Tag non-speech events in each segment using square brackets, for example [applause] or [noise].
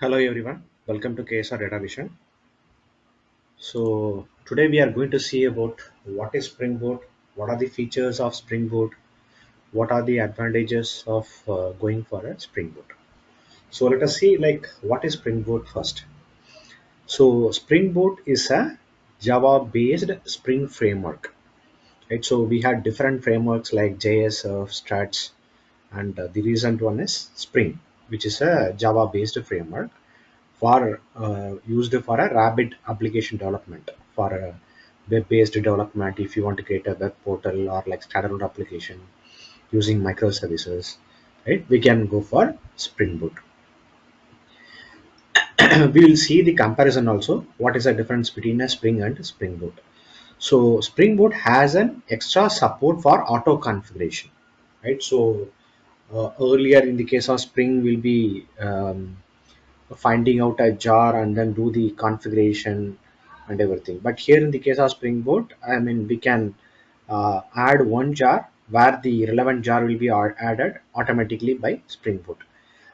Hello everyone, welcome to KSR Datavizon. So today we are going to see about what is Spring Boot, what are the features of Spring Boot, what are the advantages of uh, going for a Spring Boot. So let us see like what is Spring Boot first. So Spring Boot is a Java based Spring framework. Right, so we had different frameworks like JS, Struts, and uh, the recent one is Spring, which is a Java based framework for uh, used for a rapid application development for a web-based development if you want to create a web portal or like standalone application using microservices right? We can go for spring boot. [clears throat] We will see the comparison also what is the difference between a spring and spring boot. So spring boot has an extra support for auto configuration right? So earlier in the case of spring we'll be um, finding out a jar and then do the configuration and everything. But here in the case of spring boot i mean we can uh, add one jar where the relevant jar will be added automatically by spring boot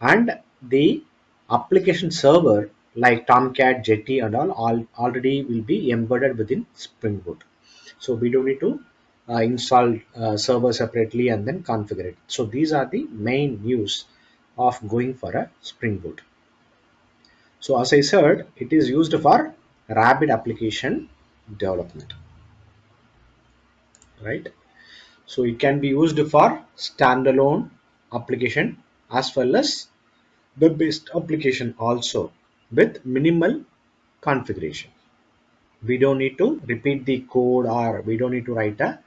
and the application server like tomcat jetty and all, all already will be embedded within spring boot so we don't need to uh, install uh, server separately and then configure it so these are the main use of going for a spring boot so as I said, it is used for rapid application development, right? So it can be used for standalone application as well as web-based application also with minimal configuration. We don't need to repeat the code or we don't need to write a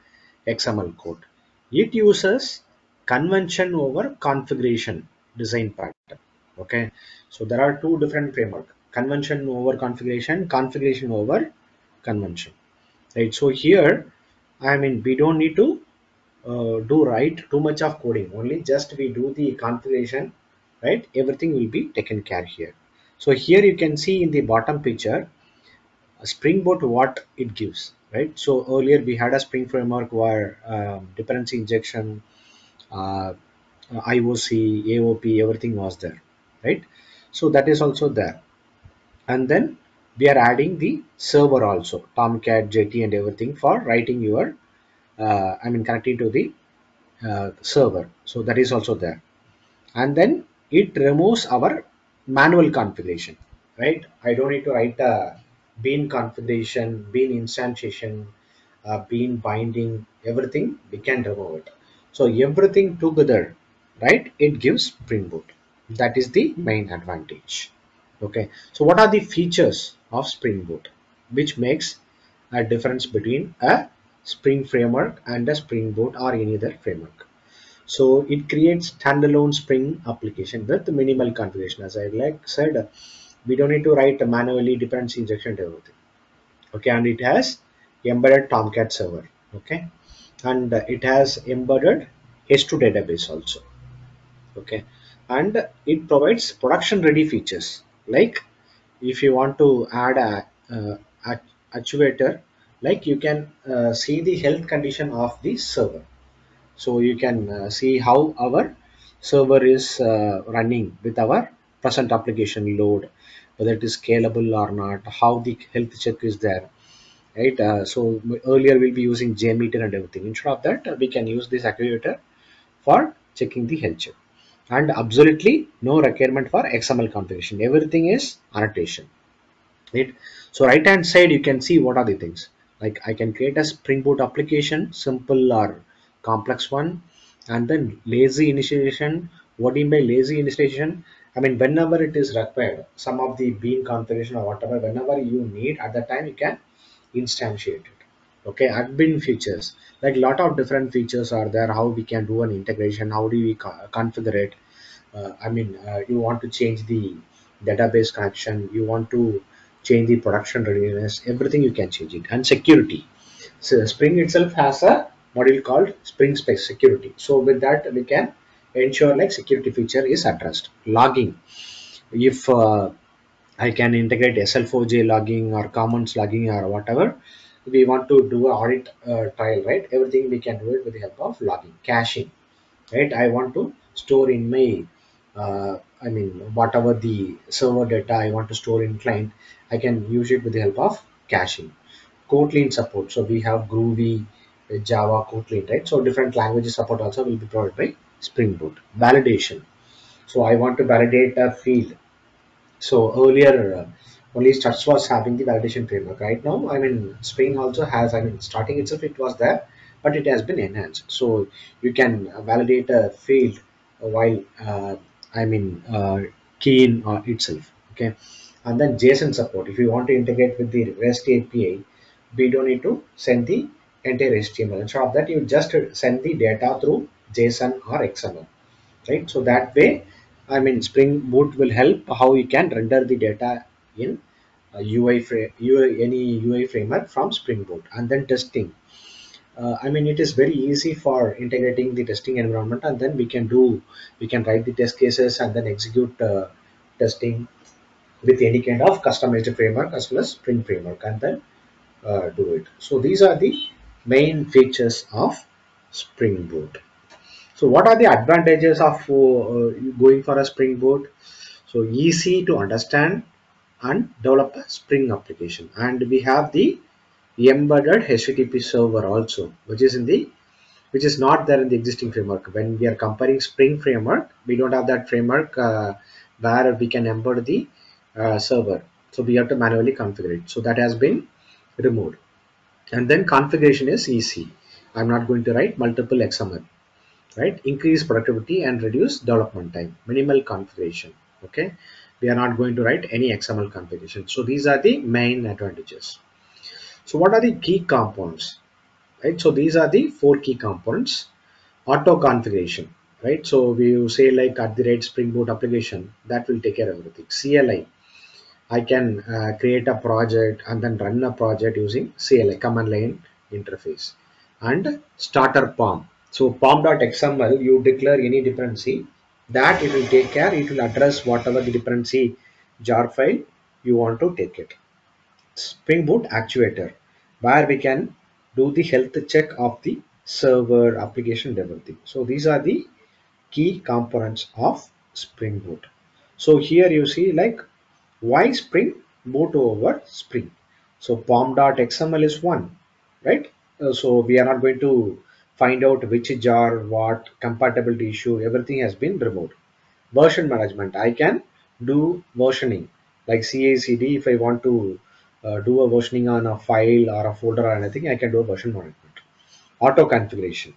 XML code. It uses convention over configuration design pattern. Okay? So there are two different framework. Convention over configuration configuration over convention. Right? So here i mean we don't need to uh, do write too much of coding. Only just we do the configuration right? Everything will be taken care here. So here you can see in the bottom picture spring boot what it gives right? So earlier we had a spring framework where um, dependency injection uh, IOC, AOP, everything was there right? So that is also there. And then we are adding the server also tomcat jetty and everything for writing your uh, i mean connecting to the uh, server. So that is also there. And then it removes our manual configuration right? I don't need to write a bean configuration bean instantiation uh, bean binding everything we can remove it so everything together right it gives spring boot. That is the main advantage. Okay. So what are the features of spring boot which makes a difference between a spring framework and a spring boot or any other framework? So it creates standalone spring application with minimal configuration. As i like said we don't need to write manually dependency injection to everything okay and it has embedded tomcat server okay? And it has embedded h2 database also okay? And it provides production ready features. Like if you want to add a, actuator like you can uh, see the health condition of the server. So you can uh, see how our server is uh, running with our present application load whether it is scalable or not how the health check is there right uh, so earlier we'll be using jmeter and everything instead of that we can use this actuator for checking the health check and absolutely no requirement for XML configuration. Everything is annotation. Right? So right hand side you can see what are the things like I can create a Spring Boot application, simple or complex one, and then lazy initiation. What do you mean by lazy initiation? I mean whenever it is required, some of the bean configuration or whatever, whenever you need at that time you can instantiate it. Okay admin features. Like a lot of different features are there how we can do an integration how do we configure it. Uh, i mean uh, you want to change the database connection you want to change the production readiness everything you can change it. And security. So spring itself has a module called spring space security. So with that we can ensure like security feature is addressed logging if uh, i can integrate sl4j logging or commons logging or whatever we want to do a audit uh, trial right everything we can do it with the help of logging caching right i want to store in my uh, I mean, whatever the server data I want to store in client, I can use it with the help of caching. Kotlin support. So we have Groovy, Java, Kotlin, right? So different languages support also will be provided by Spring Boot. Validation. So I want to validate a field. So earlier, uh, only Struts was having the validation framework. Right now, I mean, Spring also has, I mean, starting itself, it was there, but it has been enhanced. So you can validate a field while, uh, I mean, uh, key in uh, itself. Okay. And then JSON support. If you want to integrate with the REST API, we don't need to send the entire HTML. Instead of that, you just send the data through JSON or XML, right? So that way, I mean, Spring Boot will help how you can render the data in UI, frame, UI any UI framework from Spring Boot, and then testing. Uh, I mean, it is very easy for integrating the testing environment, and then we can do, we can write the test cases and then execute uh, testing with any kind of customized framework as well as Spring framework, and then uh, do it. So these are the main features of Spring Boot. So what are the advantages of uh, going for a Spring Boot? So easy to understand and develop a Spring application. And we have the embedded HTTP server also, which is in the which is not there in the existing framework. When we are comparing Spring framework, we don't have that framework uh, where we can embed the uh, server. So we have to manually configure it. So that has been removed and then configuration is easy i'm not going to write multiple xml right? Increase productivity and reduce development time minimal configuration okay? We are not going to write any xml configuration. So these are the main advantages. So what are the key components right? So these are the four key components. Auto configuration right? So we say like at the rate spring boot application that will take care of everything. Cli I. Can uh, create a project and then run a project using CLI command line interface. And starter POM. So POM.xml you declare any dependency that it will take care it will address whatever the dependency jar file you want to take it. Spring Boot actuator where we can do the health check of the server application everything. So these are the key components of Spring Boot. So here you see like why Spring Boot over Spring? So pom.xml is one, right? Uh, so we are not going to find out which jar, what compatibility issue, everything has been removed. Version management, I can do versioning like CI/CD. If I want to uh, do a versioning on a file or a folder or anything, I can do a version management. Auto configuration,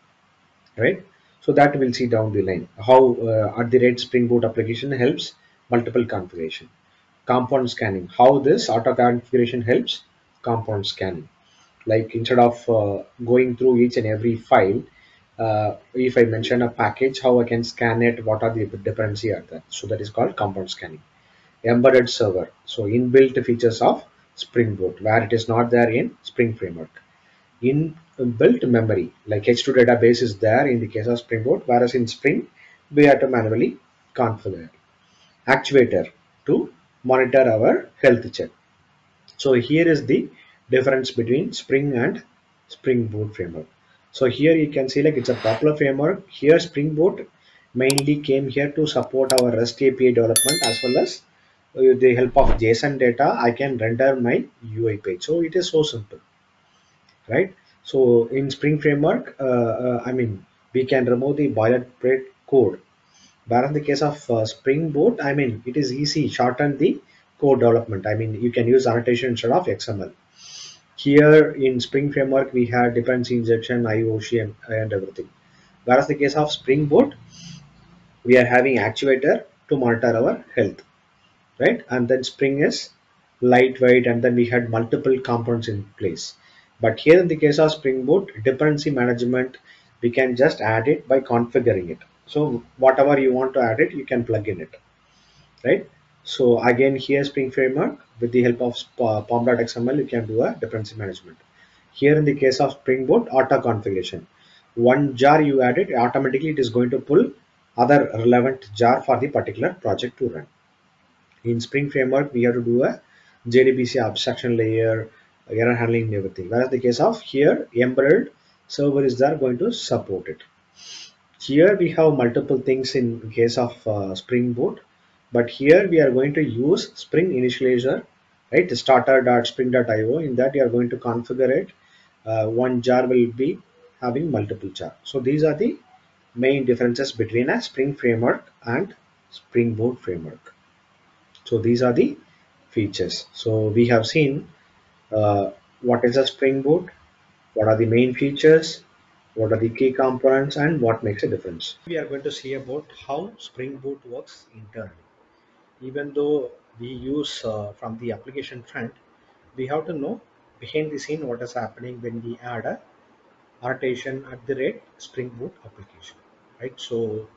right? So that we'll see down the line how uh, at the rate Spring Boot application helps multiple configuration Component scanning how this auto configuration helps component scanning like instead of uh, going through each and every file uh, if I mention a package how I can scan it what are the dependency are that so that is called component scanning. Embedded server. So inbuilt features of Spring Boot where it is not there in Spring Framework. Inbuilt memory like H2 database is there in the case of Spring Boot whereas in Spring we have to manually configure. Actuator to monitor our health check. So here is the difference between Spring and Spring Boot framework. So here you can see like it's a popular framework. Here Spring Boot mainly came here to support our REST API development as well as with the help of JSON data, I can render my UI page. So it is so simple, right? So in Spring Framework, uh, uh, I mean, we can remove the boilerplate code But in the case of uh, Spring Boot, I mean, it is easy, shorten the code development. I mean, you can use annotation instead of XML. Here in Spring Framework, we have dependency injection, IOC, and, and everything. Whereas the case of Spring Boot, we are having actuator to monitor our health, right? And then Spring is lightweight, and then we had multiple components in place. But here in the case of Spring Boot, dependency management, we can just add it by configuring it so whatever you want to add it you can plug in it right so again here spring framework with the help of pom.xml you can do a dependency management. Here in the case of spring boot auto configuration. One jar you add it automatically it is going to pull other relevant jar for the particular project to run. In spring framework we have to do a jdbc abstraction layer error handling and everything. Whereas the case of here embedded server is there going to support it. Here we have multiple things in case of uh, Spring Boot. But here we are going to use spring initializer right? Starter.spring.io in that you are going to configure it. Uh, one jar will be having multiple jar. So these are the main differences between a spring framework and spring boot framework. So these are the features. So we have seen uh, what is a spring boot what are the main features what are the key components and what makes a difference. We are going to see about how spring boot works internally even though we use uh, from the application front we have to know behind the scene what is happening when we add a annotation at the rate spring boot application right? So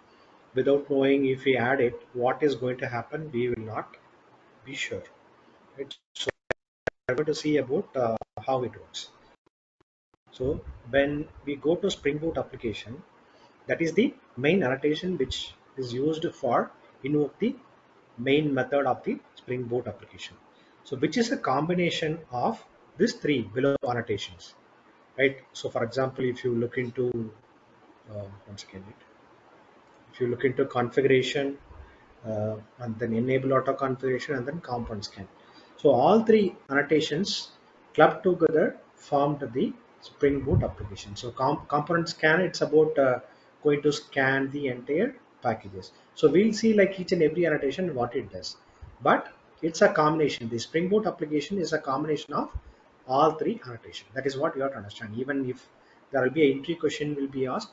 without knowing if we add it what is going to happen we will not be sure right? So we're going to see about uh, how it works. So when we go to spring boot application that is the main annotation which is used for invoke the main method of the Spring Boot application. So which is a combination of these three below annotations, right? So for example, if you look into, uh, once again, if you look into configuration uh, and then enable auto configuration and then component scan. So all three annotations clubbed together formed the Spring Boot application. So comp component scan, it's about uh, going to scan the entire packages. So we'll see like each and every annotation what it does. But it's a combination. The Spring Boot application is a combination of all three annotation. That is what you have to understand. Even if there will be an entry question will be asked,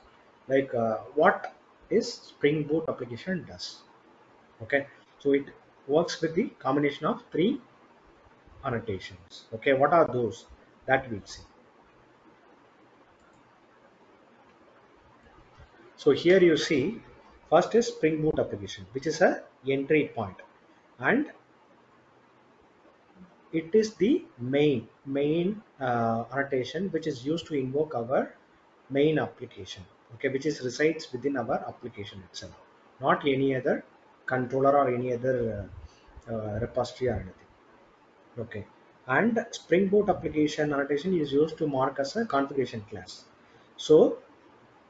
like uh, what is Spring Boot application does. Okay, so it works with the combination of three annotations. Okay, what are those? That we'll see. So here you see First is Spring Boot application, which is a entry point, and it is the main main uh, annotation which is used to invoke our main application. Okay, which is resides within our application itself, not any other controller or any other uh, uh, repository or anything. Okay, and Spring Boot application annotation is used to mark as a configuration class. So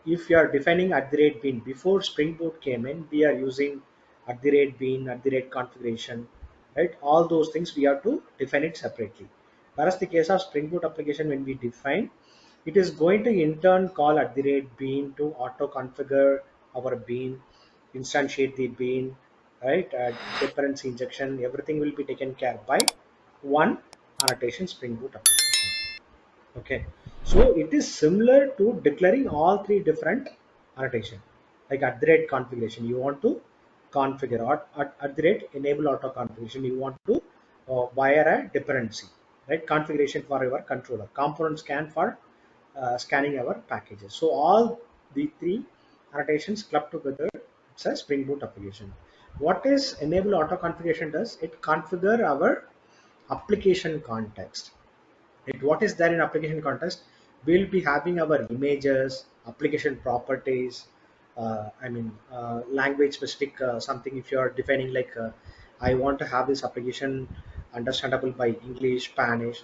if you are defining at the rate bean before spring boot came in we are using at the rate bean at the rate configuration right? All those things we have to define it separately. Whereas the case of spring boot application when we define it is going to in turn call at the rate bean to auto configure our bean instantiate the bean right? Uh, dependency injection everything will be taken care by one annotation spring boot application. Okay so it is similar to declaring all three different annotation like at the rate configuration. You want to configure at, at, at the rate enable auto configuration. You want to uh, wire a dependency, right? Configuration for your controller. Component scan for uh, scanning our packages. So all the three annotations clubbed together, it's a Spring Boot application. What is enable auto configuration does? It configure our application context. It, what is there in application context? We'll be having our images, application properties, uh, I mean, uh, language specific uh, something if you're defining like, uh, I want to have this application understandable by English, Spanish,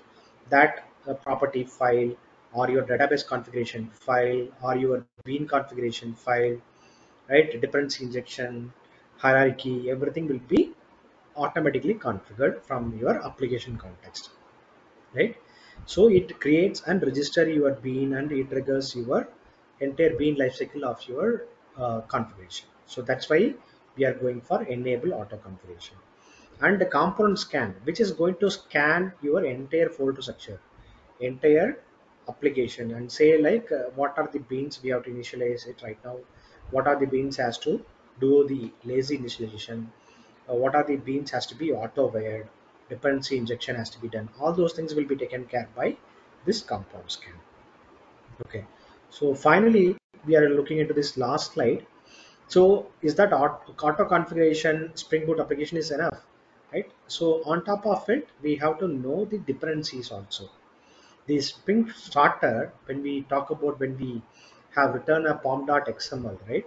that uh, property file or your database configuration file or your bean configuration file, right? Dependency injection, hierarchy, everything will be automatically configured from your application context, right? So it creates and register your bean and it triggers your entire bean lifecycle of your uh, configuration. So that's why we are going for enable auto configuration. And the component scan which is going to scan your entire folder structure entire application and say like uh, what are the beans we have to initialize it right now? What are the beans has to do the lazy initialization? Uh, what are the beans has to be auto wired dependency injection has to be done. All those things will be taken care by this component scan. Okay. So finally we are looking into this last slide. So is that auto configuration spring boot application is enough right? So on top of it we have to know the dependencies also. The spring starter when we talk about when we have written a pom.xml right?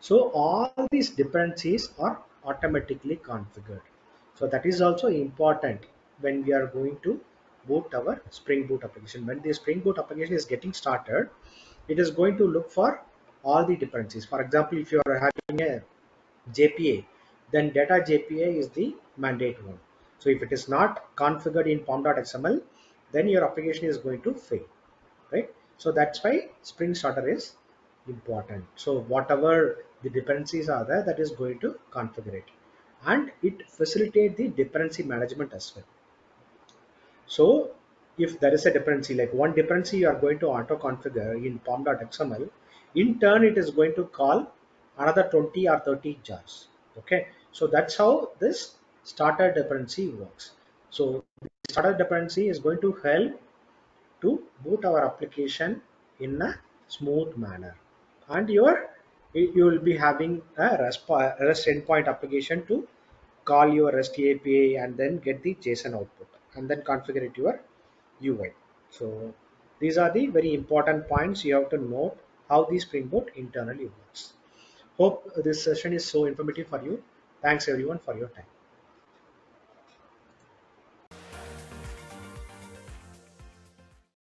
So all these dependencies are automatically configured so that is also important when we are going to boot our Spring Boot application. When the Spring Boot application is getting started, it is going to look for all the dependencies. For example, if you are having a JPA, then data JPA is the mandate one. So if it is not configured in pom.xml, then your application is going to fail, right? So that's why Spring Starter is important. So whatever the dependencies are there, that is going to configure it. And it facilitate the dependency management as well. So if there is a dependency, like one dependency you are going to auto configure in pom.xml, in turn it is going to call another 20 or 30 jars. Okay, so that's how this starter dependency works. So starter dependency is going to help to boot our application in a smooth manner and your you will be having a REST, endpoint application to call your REST API and then get the JSON output and then configure it your UI. So these are the very important points you have to note how the Spring Boot internally works. Hope this session is so informative for you. Thanks everyone for your time.